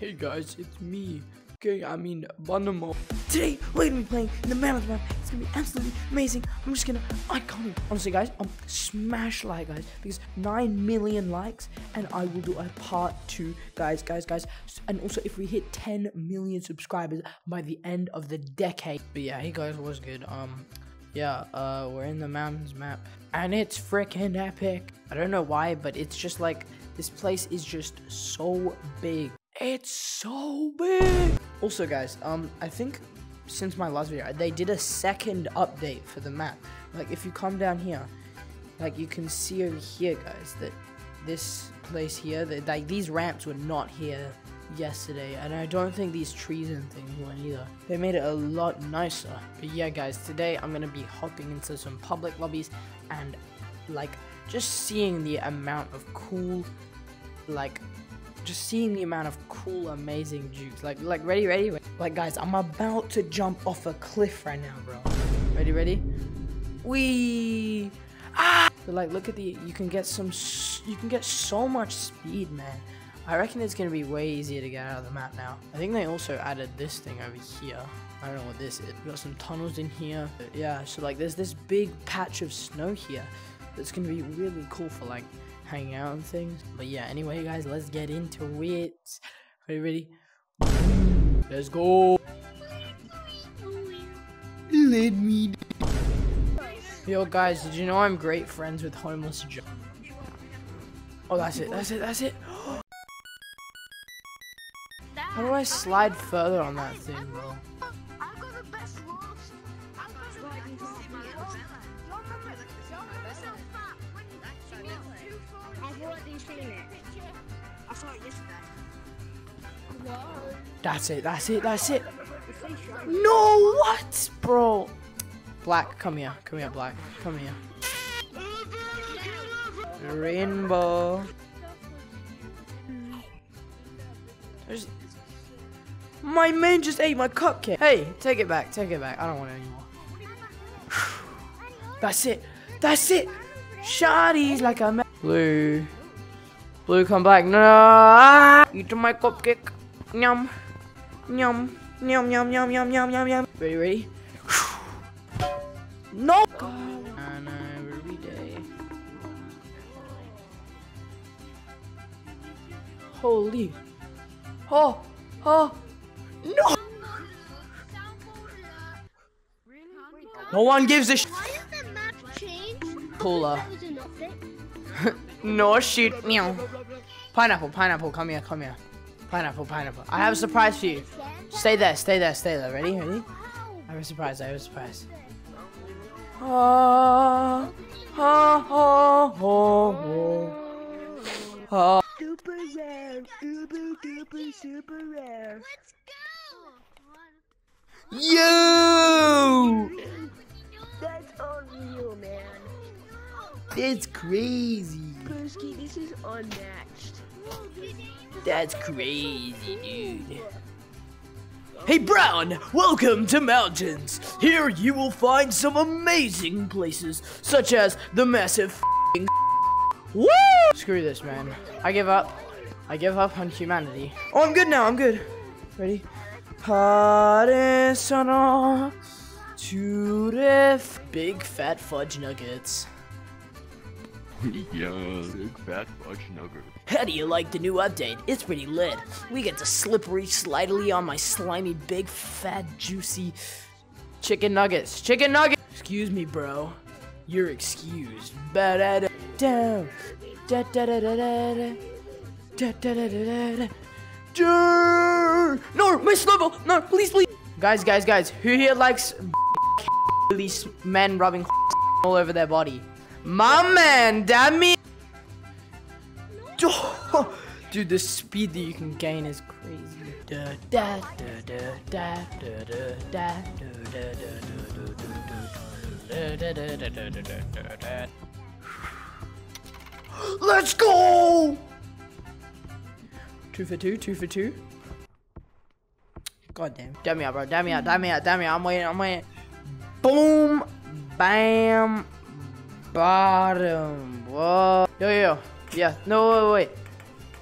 Hey guys, it's me. Okay, I mean Bonimo. Today, we're gonna be playing the Mammoth Map. It's gonna be absolutely amazing. I'm just gonna, I can't, honestly, guys, um, smash like, guys, because 9 million likes, and I will do a part two, guys, guys, guys. And also, if we hit 10 million subscribers by the end of the decade. But yeah, hey guys, what's good? Um, yeah, uh, we're in the mountains map, and it's freaking epic. I don't know why, but it's just like this place is just so big. It's so big. Also, guys, um, I think since my last video, they did a second update for the map. Like, if you come down here, like you can see over here, guys, that this place here, that like these ramps were not here yesterday, and I don't think these trees and things were either. They made it a lot nicer. But yeah, guys, today I'm gonna be hopping into some public lobbies and like just seeing the amount of cool, like just seeing the amount of cool, amazing jukes. Like, like, ready, ready, ready. Like, guys, I'm about to jump off a cliff right now, bro. Ready, ready? Wee! Ah! But like, look at the, you can get some, you can get so much speed, man. I reckon it's gonna be way easier to get out of the map now. I think they also added this thing over here. I don't know what this is. We got some tunnels in here. But yeah, so like, there's this big patch of snow here that's gonna be really cool for like hanging out and things. But yeah, anyway, guys, let's get into it. Are you ready? Let's go. Let me. Yo, guys, did you know I'm great friends with homeless Joe? Oh, that's it. That's it. That's it. How do I slide further on that thing, bro? That's it, that's it, that's it. No, what? Bro. Black, come here. Come here, Black. Come here. Rainbow. There's... My man just ate my cupcake. Hey, take it back, take it back. I don't want it anymore. That's it. That's it. Shotties like a man. Blue. Blue, come back. No. Ah! Eat my cupcake. Yum. Yum. Yum, yum, yum, yum, yum, yum, yum. Ready, ready? no! And every day. Holy. Oh. Oh. No! No one gives a sh- Cola. no shit. Meow. Pineapple, pineapple, come here, come here. Pineapple, pineapple. I have a surprise for you. Stay there, stay there, stay there. Ready? Ready? I have a surprise, I have a surprise. Ah, ah, ah, ah, ah. Super rare, uber duper super rare. Let's go! Yo! That's crazy. Persky, this is unmatched. That's crazy, dude. Hey Brown, welcome to Mountains. Here you will find some amazing places, such as the massive f***ing Woo! Screw this, man. I give up. I give up on humanity. Oh, I'm good now. I'm good. Ready? Partisana to the big fat fudge nuggets. Big fat fudge nugget. How do you like the new update? It's pretty lit. We get to slippery slidely on my slimy, big, fat, juicy chicken nuggets. Chicken nuggets! Excuse me, bro. You're excused. Ba da da da da da da da da da da da da da No, my snivel! No, please, please! Guys, guys, guys, who here likes these men rubbing all over their body? My man, Damien! me! Dude, the speed that you can gain is crazy. Let's go! Two for two, two for two. God damn. Damn me out, bro. Damn me out, damn me out, damn me out. I'm waiting, I'm waiting. Boom, bam. Bottom. Whoa. Yo, yo, yo. Yeah. No, wait, wait.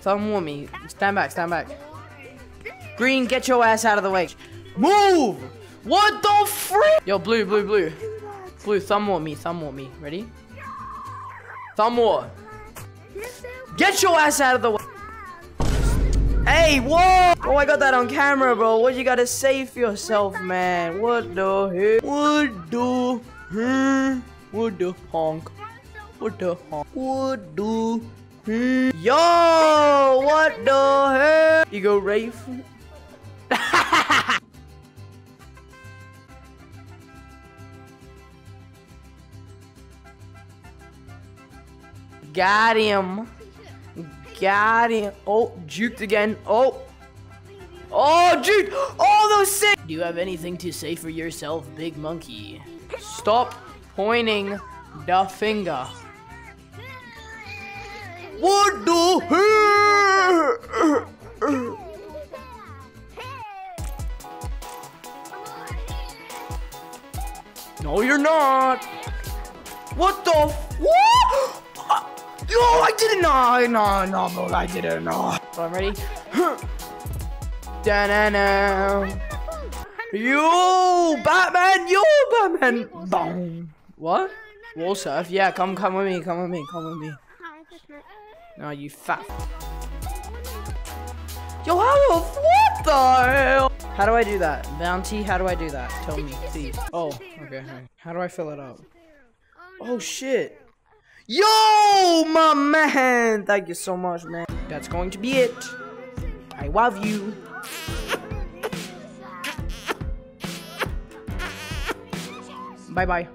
Someone me. Stand back, stand back. Green, get your ass out of the way. Move! What the frick? Yo, blue, blue, blue. Blue, thumb war me, thumb war me. Ready? Thumb war. Get your ass out of the way. Hey, whoa! Oh, I got that on camera, bro. What you gotta say for yourself, man? What the heck? What the heck? What the honk? What the honk? What heck? Yo! What the heck? You go Rafe? Got him. Got him. Oh, juked again. Oh. Oh, juke. Oh, those sick. Do you have anything to say for yourself, big monkey? Stop pointing the finger. What the heck? No, you're not. What the? f- What? Uh, Yo, I didn't know. No, no, bro, I didn't know. So I'm ready. da na na. Yo, Batman. Yo, Batman. Boom. What? Wall surf? Yeah, come, come with me. Come with me. Come with me. No, you fat. Yo, how? What the hell? How do I do that? Bounty. How do I do that? Tell me, please. Oh, okay. How do I fill it up? Oh shit. Yo, my man! Thank you so much, man. That's going to be it. I love you. Bye bye.